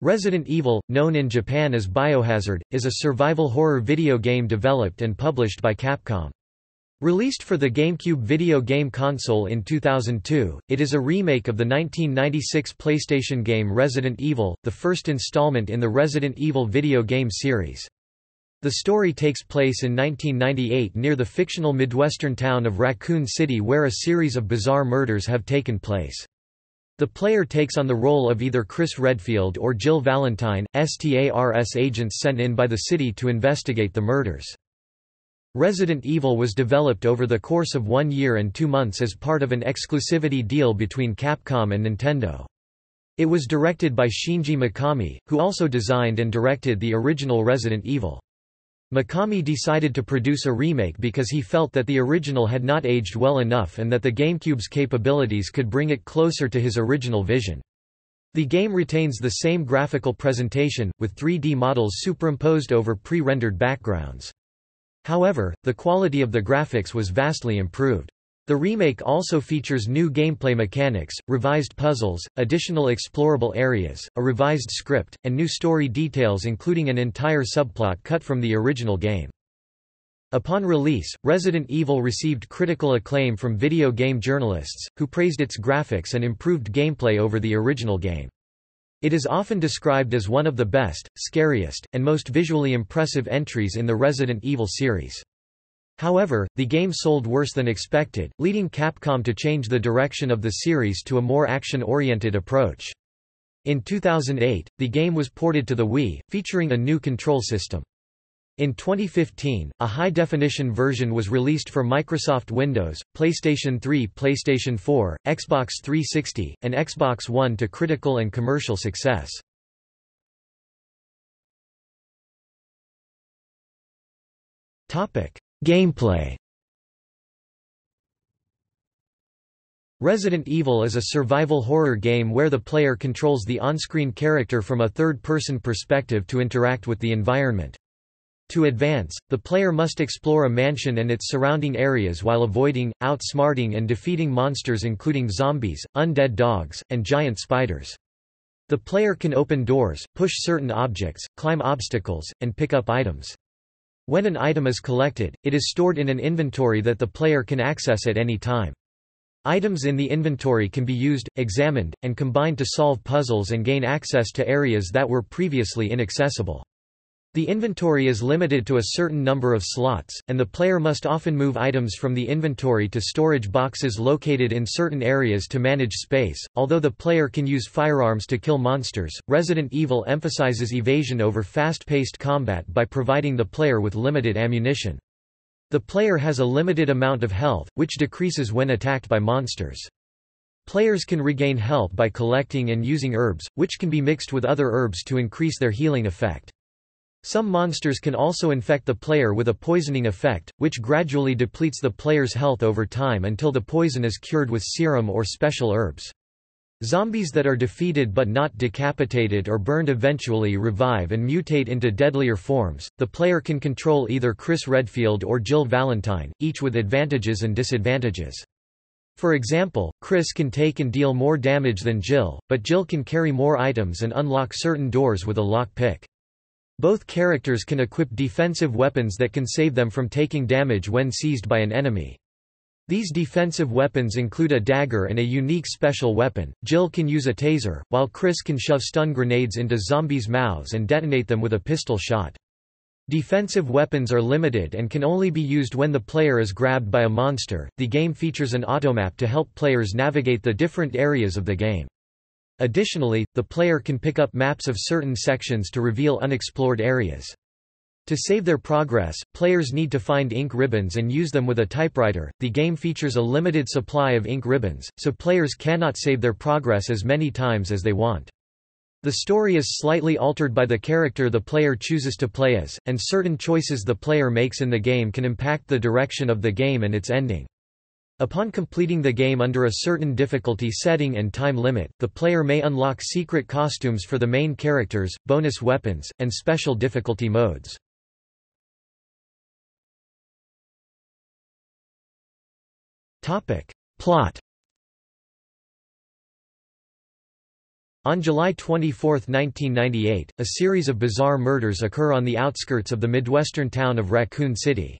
Resident Evil, known in Japan as Biohazard, is a survival horror video game developed and published by Capcom. Released for the GameCube video game console in 2002, it is a remake of the 1996 PlayStation game Resident Evil, the first installment in the Resident Evil video game series. The story takes place in 1998 near the fictional Midwestern town of Raccoon City where a series of bizarre murders have taken place. The player takes on the role of either Chris Redfield or Jill Valentine, STARS agents sent in by the city to investigate the murders. Resident Evil was developed over the course of one year and two months as part of an exclusivity deal between Capcom and Nintendo. It was directed by Shinji Mikami, who also designed and directed the original Resident Evil. Mikami decided to produce a remake because he felt that the original had not aged well enough and that the GameCube's capabilities could bring it closer to his original vision. The game retains the same graphical presentation, with 3D models superimposed over pre-rendered backgrounds. However, the quality of the graphics was vastly improved. The remake also features new gameplay mechanics, revised puzzles, additional explorable areas, a revised script, and new story details including an entire subplot cut from the original game. Upon release, Resident Evil received critical acclaim from video game journalists, who praised its graphics and improved gameplay over the original game. It is often described as one of the best, scariest, and most visually impressive entries in the Resident Evil series. However, the game sold worse than expected, leading Capcom to change the direction of the series to a more action-oriented approach. In 2008, the game was ported to the Wii, featuring a new control system. In 2015, a high-definition version was released for Microsoft Windows, PlayStation 3 PlayStation 4, Xbox 360, and Xbox One to critical and commercial success. Topic: Gameplay Resident Evil is a survival horror game where the player controls the on-screen character from a third-person perspective to interact with the environment. To advance, the player must explore a mansion and its surrounding areas while avoiding, outsmarting and defeating monsters including zombies, undead dogs, and giant spiders. The player can open doors, push certain objects, climb obstacles, and pick up items. When an item is collected, it is stored in an inventory that the player can access at any time. Items in the inventory can be used, examined, and combined to solve puzzles and gain access to areas that were previously inaccessible. The inventory is limited to a certain number of slots, and the player must often move items from the inventory to storage boxes located in certain areas to manage space. Although the player can use firearms to kill monsters, Resident Evil emphasizes evasion over fast paced combat by providing the player with limited ammunition. The player has a limited amount of health, which decreases when attacked by monsters. Players can regain health by collecting and using herbs, which can be mixed with other herbs to increase their healing effect. Some monsters can also infect the player with a poisoning effect, which gradually depletes the player's health over time until the poison is cured with serum or special herbs. Zombies that are defeated but not decapitated or burned eventually revive and mutate into deadlier forms. The player can control either Chris Redfield or Jill Valentine, each with advantages and disadvantages. For example, Chris can take and deal more damage than Jill, but Jill can carry more items and unlock certain doors with a lock pick. Both characters can equip defensive weapons that can save them from taking damage when seized by an enemy. These defensive weapons include a dagger and a unique special weapon. Jill can use a taser, while Chris can shove stun grenades into zombies' mouths and detonate them with a pistol shot. Defensive weapons are limited and can only be used when the player is grabbed by a monster. The game features an automap to help players navigate the different areas of the game. Additionally, the player can pick up maps of certain sections to reveal unexplored areas. To save their progress, players need to find ink ribbons and use them with a typewriter. The game features a limited supply of ink ribbons, so players cannot save their progress as many times as they want. The story is slightly altered by the character the player chooses to play as, and certain choices the player makes in the game can impact the direction of the game and its ending. Upon completing the game under a certain difficulty setting and time limit, the player may unlock secret costumes for the main characters, bonus weapons, and special difficulty modes. Plot On July 24, 1998, a series of bizarre murders occur on the outskirts of the Midwestern town of Raccoon City.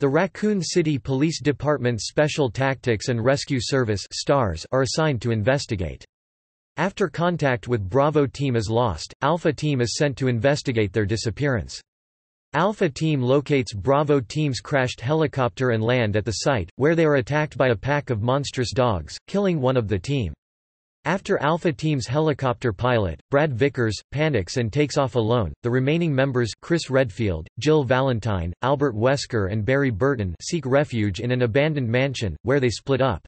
The Raccoon City Police Department's Special Tactics and Rescue Service STARS are assigned to investigate. After contact with Bravo Team is lost, Alpha Team is sent to investigate their disappearance. Alpha Team locates Bravo Team's crashed helicopter and land at the site, where they are attacked by a pack of monstrous dogs, killing one of the team. After Alpha Team's helicopter pilot, Brad Vickers, panics and takes off alone, the remaining members Chris Redfield, Jill Valentine, Albert Wesker and Barry Burton seek refuge in an abandoned mansion, where they split up.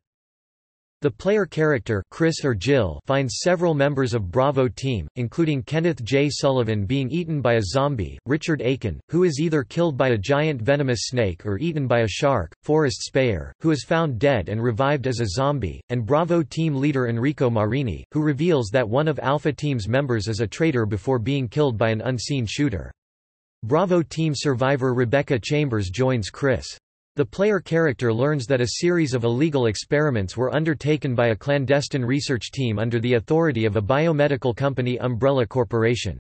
The player character Chris or Jill finds several members of Bravo team, including Kenneth J. Sullivan being eaten by a zombie, Richard Aiken, who is either killed by a giant venomous snake or eaten by a shark, Forrest Speyer, who is found dead and revived as a zombie, and Bravo team leader Enrico Marini, who reveals that one of Alpha team's members is a traitor before being killed by an unseen shooter. Bravo team survivor Rebecca Chambers joins Chris. The player character learns that a series of illegal experiments were undertaken by a clandestine research team under the authority of a biomedical company Umbrella Corporation.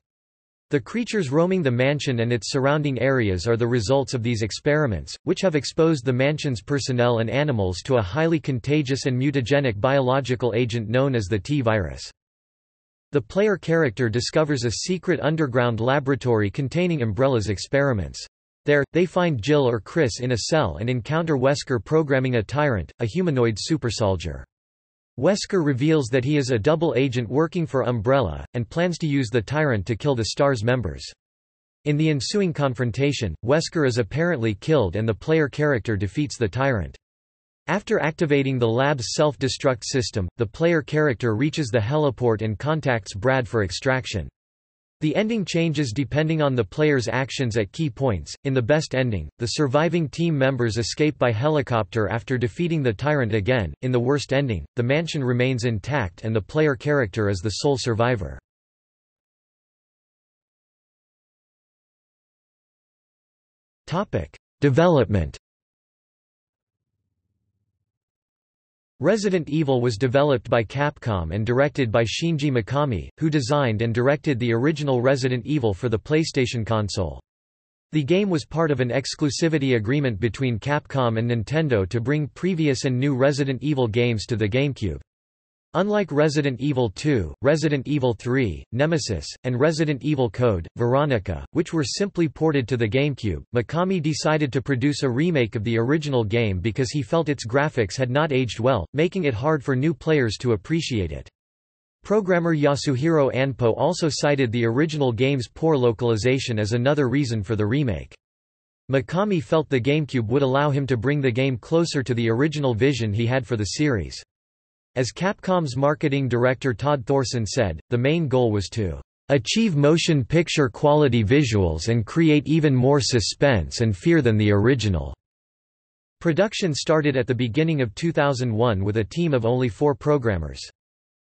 The creatures roaming the mansion and its surrounding areas are the results of these experiments, which have exposed the mansion's personnel and animals to a highly contagious and mutagenic biological agent known as the T-virus. The player character discovers a secret underground laboratory containing Umbrella's experiments. There, they find Jill or Chris in a cell and encounter Wesker programming a tyrant, a humanoid supersoldier. Wesker reveals that he is a double agent working for Umbrella, and plans to use the tyrant to kill the STARS members. In the ensuing confrontation, Wesker is apparently killed and the player character defeats the tyrant. After activating the lab's self-destruct system, the player character reaches the heliport and contacts Brad for extraction. The ending changes depending on the player's actions at key points. In the best ending, the surviving team members escape by helicopter after defeating the tyrant again. In the worst ending, the mansion remains intact and the player character is the sole survivor. Topic: Development Resident Evil was developed by Capcom and directed by Shinji Mikami, who designed and directed the original Resident Evil for the PlayStation console. The game was part of an exclusivity agreement between Capcom and Nintendo to bring previous and new Resident Evil games to the GameCube. Unlike Resident Evil 2, Resident Evil 3, Nemesis, and Resident Evil Code, Veronica, which were simply ported to the GameCube, Mikami decided to produce a remake of the original game because he felt its graphics had not aged well, making it hard for new players to appreciate it. Programmer Yasuhiro Anpo also cited the original game's poor localization as another reason for the remake. Mikami felt the GameCube would allow him to bring the game closer to the original vision he had for the series. As Capcom's marketing director Todd Thorson said, the main goal was to achieve motion picture quality visuals and create even more suspense and fear than the original. Production started at the beginning of 2001 with a team of only four programmers.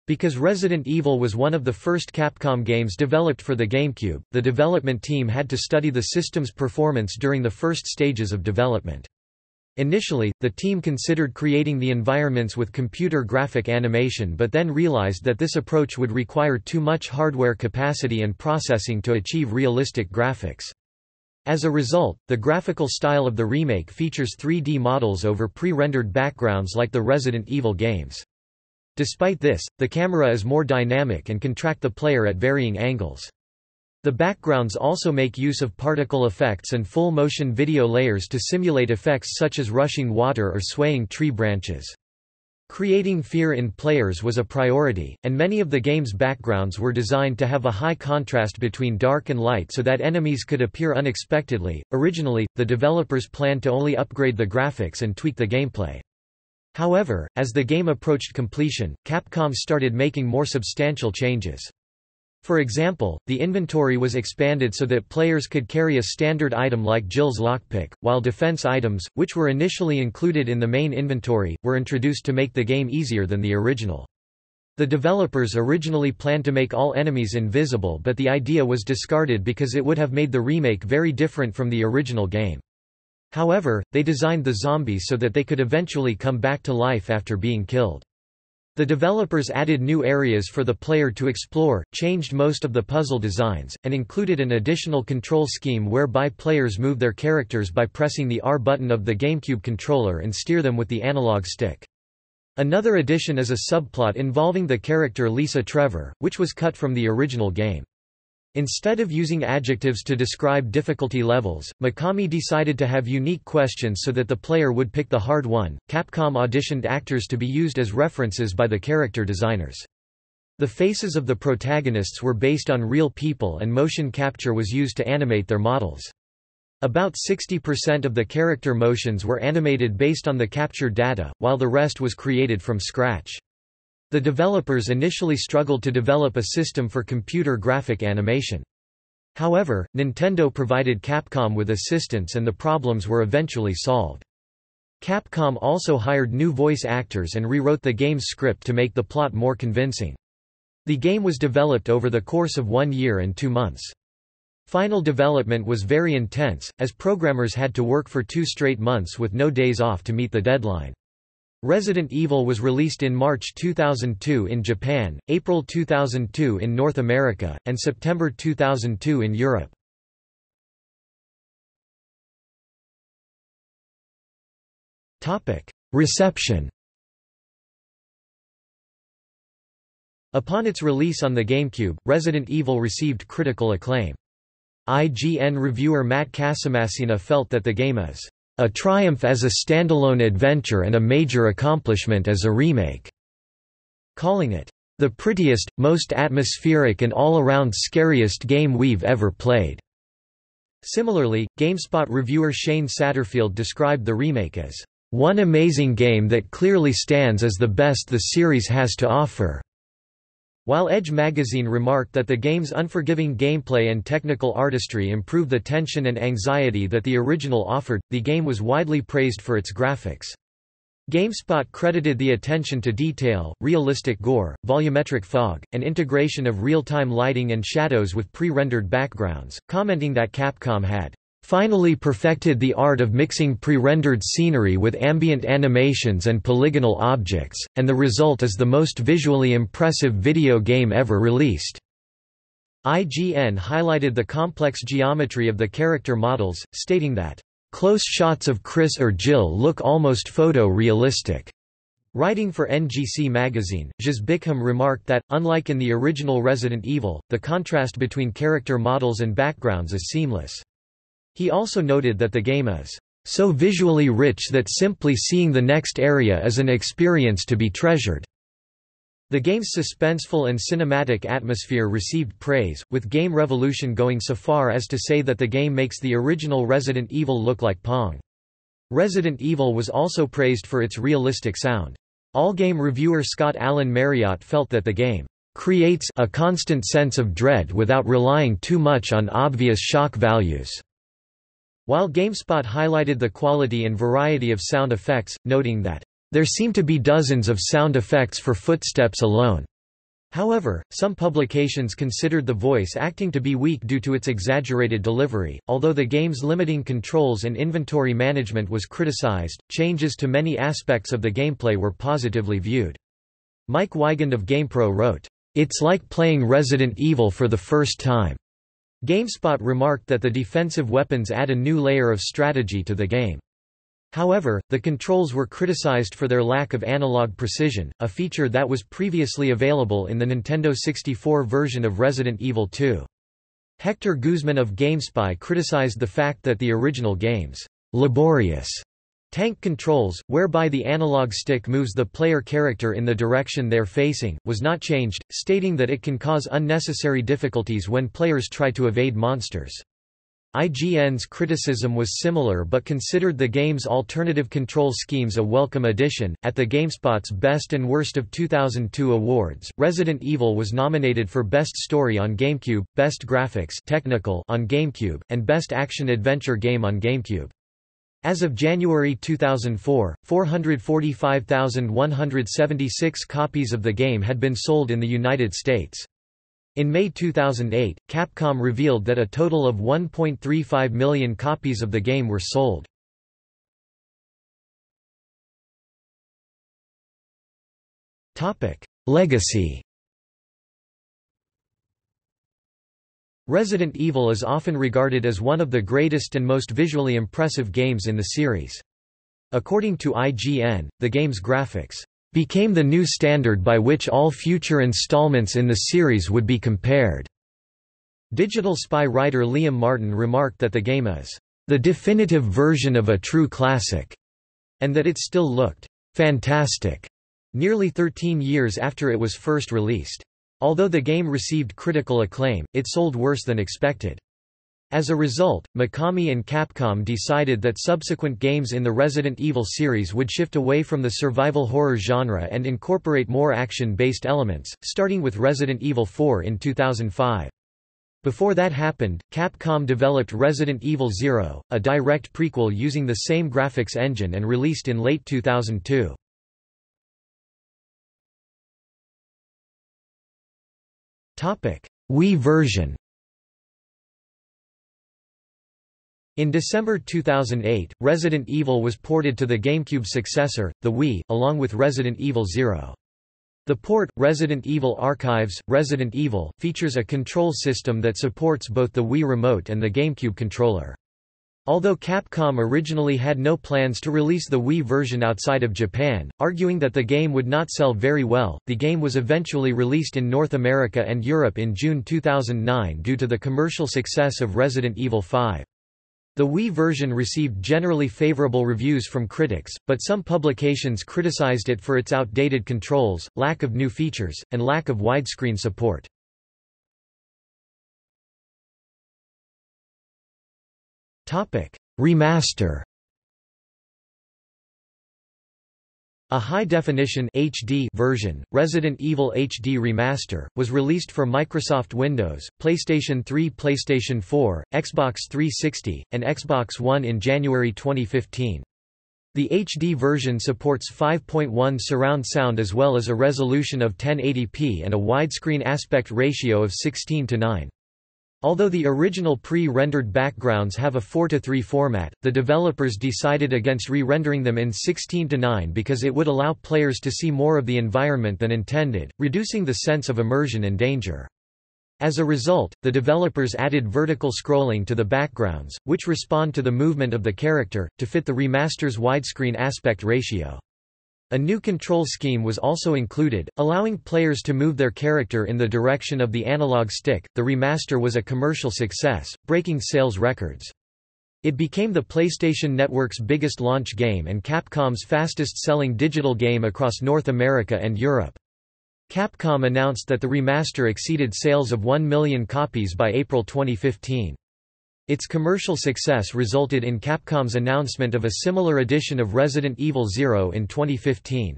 Because Resident Evil was one of the first Capcom games developed for the GameCube, the development team had to study the system's performance during the first stages of development. Initially, the team considered creating the environments with computer graphic animation but then realized that this approach would require too much hardware capacity and processing to achieve realistic graphics. As a result, the graphical style of the remake features 3D models over pre-rendered backgrounds like the Resident Evil games. Despite this, the camera is more dynamic and can track the player at varying angles. The backgrounds also make use of particle effects and full-motion video layers to simulate effects such as rushing water or swaying tree branches. Creating fear in players was a priority, and many of the game's backgrounds were designed to have a high contrast between dark and light so that enemies could appear unexpectedly. Originally, the developers planned to only upgrade the graphics and tweak the gameplay. However, as the game approached completion, Capcom started making more substantial changes. For example, the inventory was expanded so that players could carry a standard item like Jill's lockpick, while defense items, which were initially included in the main inventory, were introduced to make the game easier than the original. The developers originally planned to make all enemies invisible but the idea was discarded because it would have made the remake very different from the original game. However, they designed the zombies so that they could eventually come back to life after being killed. The developers added new areas for the player to explore, changed most of the puzzle designs, and included an additional control scheme whereby players move their characters by pressing the R button of the GameCube controller and steer them with the analog stick. Another addition is a subplot involving the character Lisa Trevor, which was cut from the original game. Instead of using adjectives to describe difficulty levels, Mikami decided to have unique questions so that the player would pick the hard one. Capcom auditioned actors to be used as references by the character designers. The faces of the protagonists were based on real people and motion capture was used to animate their models. About 60% of the character motions were animated based on the captured data, while the rest was created from scratch. The developers initially struggled to develop a system for computer graphic animation. However, Nintendo provided Capcom with assistance and the problems were eventually solved. Capcom also hired new voice actors and rewrote the game's script to make the plot more convincing. The game was developed over the course of one year and two months. Final development was very intense, as programmers had to work for two straight months with no days off to meet the deadline. Resident Evil was released in March 2002 in Japan, April 2002 in North America, and September 2002 in Europe. Reception Upon its release on the GameCube, Resident Evil received critical acclaim. IGN reviewer Matt Casamassina felt that the game is a triumph as a standalone adventure and a major accomplishment as a remake, calling it the prettiest, most atmospheric and all-around scariest game we've ever played. Similarly, GameSpot reviewer Shane Satterfield described the remake as one amazing game that clearly stands as the best the series has to offer. While Edge magazine remarked that the game's unforgiving gameplay and technical artistry improve the tension and anxiety that the original offered, the game was widely praised for its graphics. GameSpot credited the attention to detail, realistic gore, volumetric fog, and integration of real-time lighting and shadows with pre-rendered backgrounds, commenting that Capcom had finally perfected the art of mixing pre-rendered scenery with ambient animations and polygonal objects, and the result is the most visually impressive video game ever released. IGN highlighted the complex geometry of the character models, stating that, "...close shots of Chris or Jill look almost photo-realistic." Writing for NGC magazine, Jas Bickham remarked that, unlike in the original Resident Evil, the contrast between character models and backgrounds is seamless. He also noted that the game is so visually rich that simply seeing the next area is an experience to be treasured. The game's suspenseful and cinematic atmosphere received praise, with Game Revolution going so far as to say that the game makes the original Resident Evil look like Pong. Resident Evil was also praised for its realistic sound. AllGame reviewer Scott Alan Marriott felt that the game creates a constant sense of dread without relying too much on obvious shock values. While GameSpot highlighted the quality and variety of sound effects, noting that, "...there seem to be dozens of sound effects for footsteps alone." However, some publications considered the voice acting to be weak due to its exaggerated delivery. Although the game's limiting controls and inventory management was criticized, changes to many aspects of the gameplay were positively viewed. Mike Weigand of GamePro wrote, It's like playing Resident Evil for the first time. GameSpot remarked that the defensive weapons add a new layer of strategy to the game. However, the controls were criticized for their lack of analog precision, a feature that was previously available in the Nintendo 64 version of Resident Evil 2. Hector Guzman of GameSpy criticized the fact that the original game's laborious Tank controls, whereby the analog stick moves the player character in the direction they're facing, was not changed, stating that it can cause unnecessary difficulties when players try to evade monsters. IGN's criticism was similar but considered the game's alternative control schemes a welcome addition. At the GameSpot's Best and Worst of 2002 awards, Resident Evil was nominated for Best Story on GameCube, Best Graphics Technical on GameCube, and Best Action Adventure Game on GameCube. As of January 2004, 445,176 copies of the game had been sold in the United States. In May 2008, Capcom revealed that a total of 1.35 million copies of the game were sold. Legacy Resident Evil is often regarded as one of the greatest and most visually impressive games in the series. According to IGN, the game's graphics became the new standard by which all future installments in the series would be compared. Digital Spy writer Liam Martin remarked that the game is the definitive version of a true classic, and that it still looked fantastic nearly 13 years after it was first released. Although the game received critical acclaim, it sold worse than expected. As a result, Mikami and Capcom decided that subsequent games in the Resident Evil series would shift away from the survival horror genre and incorporate more action-based elements, starting with Resident Evil 4 in 2005. Before that happened, Capcom developed Resident Evil Zero, a direct prequel using the same graphics engine and released in late 2002. Wii version In December 2008, Resident Evil was ported to the GameCube successor, the Wii, along with Resident Evil Zero. The port, Resident Evil Archives, Resident Evil, features a control system that supports both the Wii Remote and the GameCube controller. Although Capcom originally had no plans to release the Wii version outside of Japan, arguing that the game would not sell very well, the game was eventually released in North America and Europe in June 2009 due to the commercial success of Resident Evil 5. The Wii version received generally favorable reviews from critics, but some publications criticized it for its outdated controls, lack of new features, and lack of widescreen support. Remaster A high-definition HD version, Resident Evil HD Remaster, was released for Microsoft Windows, PlayStation 3 PlayStation 4, Xbox 360, and Xbox One in January 2015. The HD version supports 5.1 surround sound as well as a resolution of 1080p and a widescreen aspect ratio of 16 to 9. Although the original pre-rendered backgrounds have a 4-3 format, the developers decided against re-rendering them in 16-9 because it would allow players to see more of the environment than intended, reducing the sense of immersion and danger. As a result, the developers added vertical scrolling to the backgrounds, which respond to the movement of the character, to fit the remaster's widescreen aspect ratio. A new control scheme was also included, allowing players to move their character in the direction of the analog stick. The remaster was a commercial success, breaking sales records. It became the PlayStation Network's biggest launch game and Capcom's fastest-selling digital game across North America and Europe. Capcom announced that the remaster exceeded sales of 1 million copies by April 2015. Its commercial success resulted in Capcom's announcement of a similar edition of Resident Evil Zero in 2015.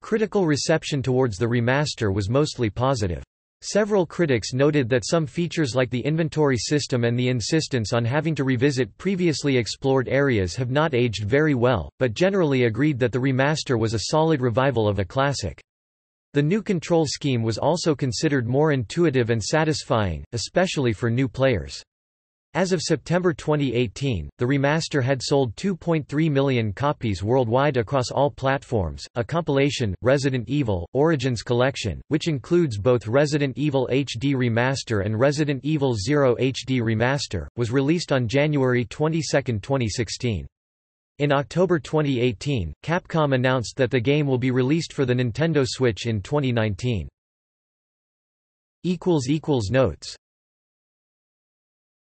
Critical reception towards the remaster was mostly positive. Several critics noted that some features like the inventory system and the insistence on having to revisit previously explored areas have not aged very well, but generally agreed that the remaster was a solid revival of a classic. The new control scheme was also considered more intuitive and satisfying, especially for new players. As of September 2018, the remaster had sold 2.3 million copies worldwide across all platforms. A compilation, Resident Evil Origins Collection, which includes both Resident Evil HD Remaster and Resident Evil Zero HD Remaster, was released on January 22, 2016. In October 2018, Capcom announced that the game will be released for the Nintendo Switch in 2019. Notes